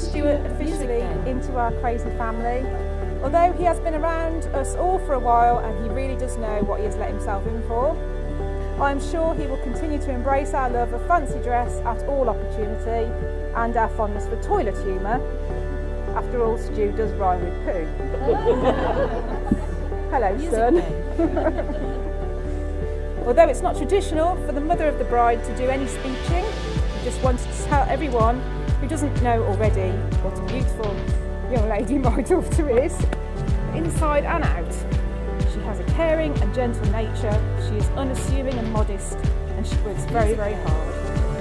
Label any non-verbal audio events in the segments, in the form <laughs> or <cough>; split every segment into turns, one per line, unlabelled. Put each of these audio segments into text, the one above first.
Stuart officially into our crazy family. Although he has been around us all for a while and he really does know what he has let himself in for, I am sure he will continue to embrace our love of fancy dress at all opportunity and our fondness for toilet humour. After all, Stu does rhyme with poo. <laughs> Hello, son. <laughs> Although it's not traditional for the mother of the bride to do any speeching, we just wanted to tell everyone doesn't know already what a beautiful young lady <laughs> my daughter is, inside and out. She has a caring and gentle nature, she is unassuming and modest, and she works very, very hard,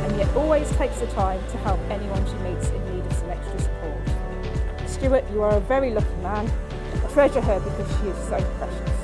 and yet always takes the time to help anyone she meets in need of some extra support. Stuart, you are a very lucky man. Treasure her because she is so precious.